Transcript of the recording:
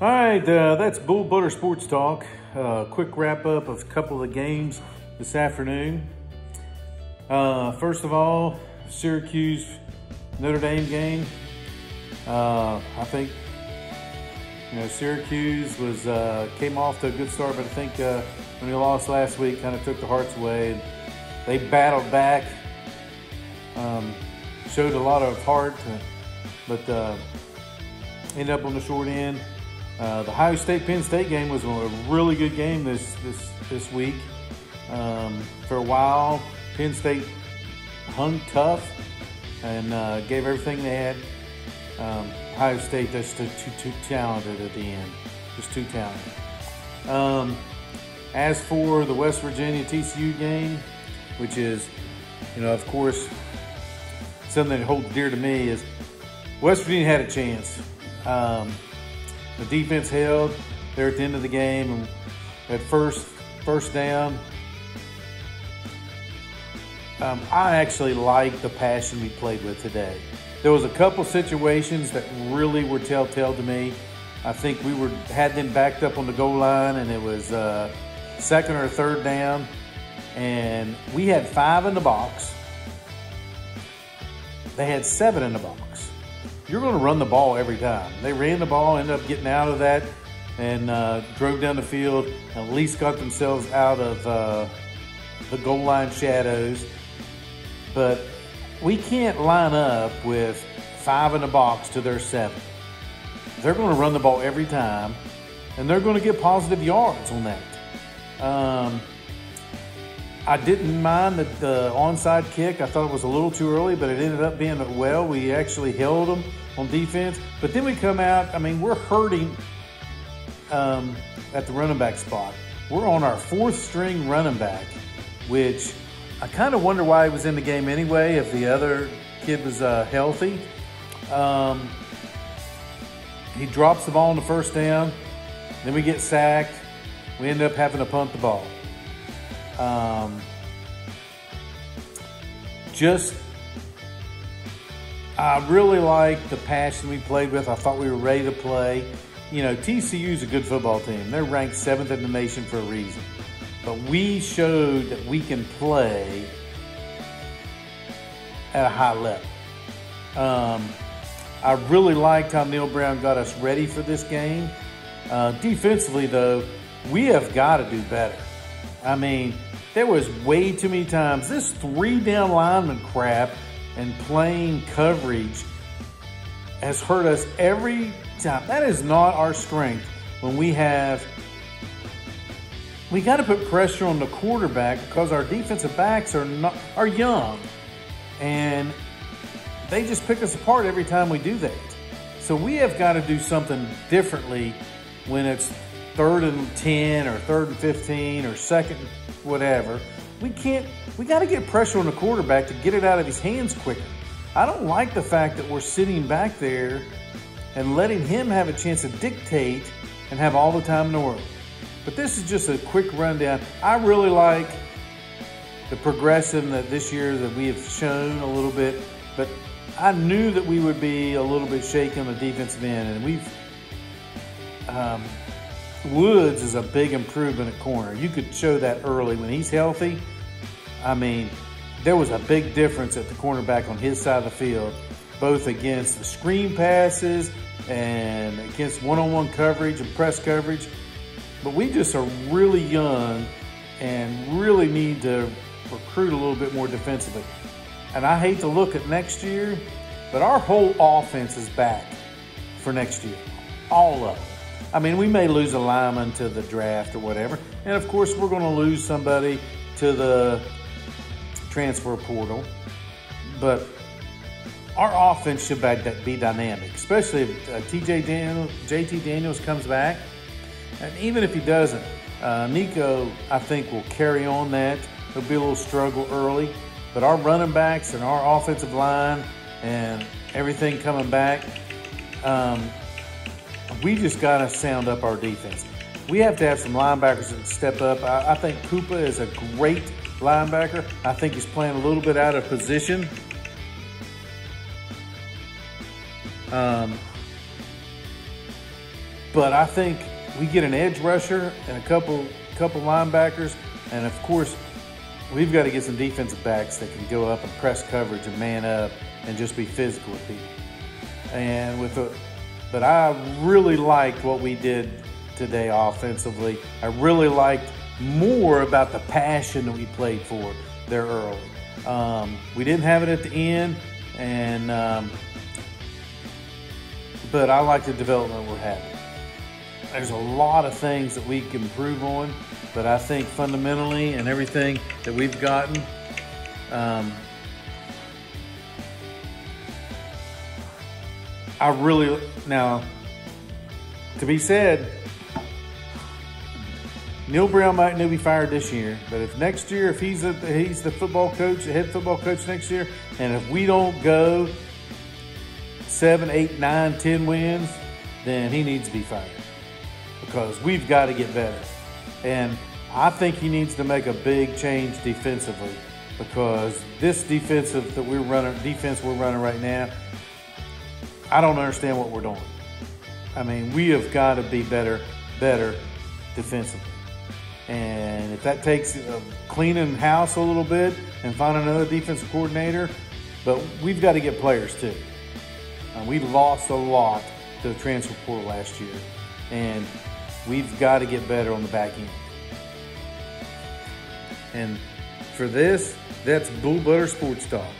All right, uh, that's Bull Butter Sports Talk. Uh, quick wrap up of a couple of the games this afternoon. Uh, first of all, Syracuse Notre Dame game. Uh, I think you know Syracuse was uh, came off to a good start, but I think uh, when they lost last week, kind of took the hearts away. They battled back, um, showed a lot of heart, but ended up on the short end. Uh, the Ohio State Penn State game was a really good game this this this week. Um, for a while, Penn State hung tough and uh, gave everything they had. Um, Ohio State just too, too, talented at the end, just too talented. Um, as for the West Virginia TCU game, which is, you know, of course, something that holds dear to me is West Virginia had a chance. Um, the defense held there at the end of the game and at first first down. Um, I actually like the passion we played with today. There was a couple situations that really were telltale to me. I think we were had them backed up on the goal line, and it was uh, second or third down, and we had five in the box. They had seven in the box you're going to run the ball every time. They ran the ball, ended up getting out of that, and uh, drove down the field, at least got themselves out of uh, the goal line shadows. But we can't line up with five in the box to their seven. They're going to run the ball every time, and they're going to get positive yards on that. Um, I didn't mind the, the onside kick. I thought it was a little too early, but it ended up being well. We actually held them on defense. But then we come out, I mean, we're hurting um, at the running back spot. We're on our fourth string running back, which I kind of wonder why he was in the game anyway if the other kid was uh, healthy. Um, he drops the ball on the first down. Then we get sacked. We end up having to punt the ball. Um, just, I really like the passion we played with. I thought we were ready to play. You know, TCU is a good football team. They're ranked seventh in the nation for a reason. But we showed that we can play at a high level. Um, I really liked how Neal Brown got us ready for this game. Uh, defensively, though, we have got to do better. I mean, there was way too many times this three down lineman crap and playing coverage has hurt us every time. That is not our strength when we have we got to put pressure on the quarterback because our defensive backs are not are young and they just pick us apart every time we do that. So we have got to do something differently when it's third and 10 or third and 15 or second whatever. We can't, we got to get pressure on the quarterback to get it out of his hands quicker. I don't like the fact that we're sitting back there and letting him have a chance to dictate and have all the time in the world. But this is just a quick rundown. I really like the progression that this year that we have shown a little bit, but I knew that we would be a little bit shaky on the defensive end, and we've um, Woods is a big improvement at corner. You could show that early when he's healthy. I mean, there was a big difference at the cornerback on his side of the field, both against the screen passes and against one-on-one coverage and press coverage. But we just are really young and really need to recruit a little bit more defensively. And I hate to look at next year, but our whole offense is back for next year. All of it. I mean, we may lose a lineman to the draft or whatever. And of course, we're going to lose somebody to the transfer portal. But our offense should be dynamic, especially if uh, TJ JT Daniels comes back. And even if he doesn't, uh, Nico, I think, will carry on that. There'll be a little struggle early. But our running backs and our offensive line and everything coming back, um, we just got to sound up our defense. We have to have some linebackers that step up. I, I think Koopa is a great linebacker. I think he's playing a little bit out of position. Um, but I think we get an edge rusher and a couple couple linebackers, and of course, we've got to get some defensive backs that can go up and press coverage and man up and just be physical with people. And with a, but I really liked what we did today offensively. I really liked more about the passion that we played for there early. Um, we didn't have it at the end, and um, but I like the development we're having. There's a lot of things that we can improve on, but I think fundamentally and everything that we've gotten, um, I really now to be said Neal Brown might not be fired this year, but if next year, if he's a, he's the football coach, the head football coach next year, and if we don't go seven, eight, nine, ten wins, then he needs to be fired because we've got to get better. And I think he needs to make a big change defensively because this defensive that we're running, defense we're running right now, I don't understand what we're doing. I mean, we have got to be better, better defensively. And if that takes uh, cleaning house a little bit and find another defensive coordinator, but we've got to get players too. Uh, we lost a lot to the transfer portal last year, and we've got to get better on the back end. And for this, that's Bull Butter Sports Talk.